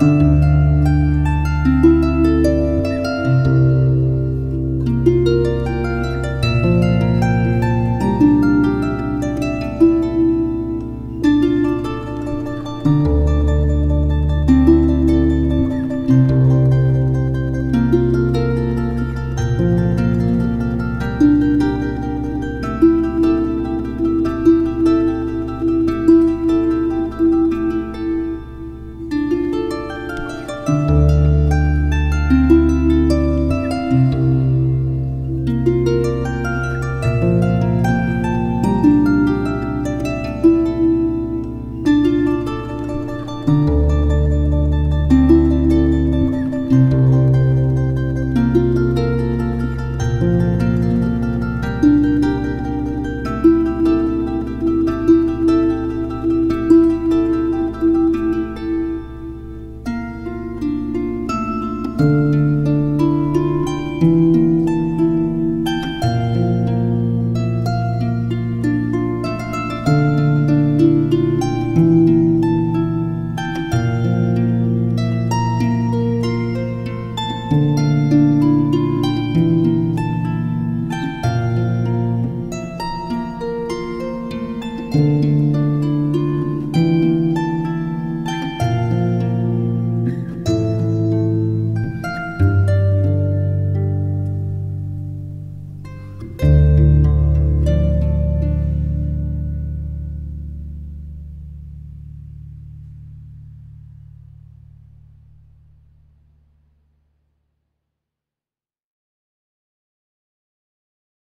Música you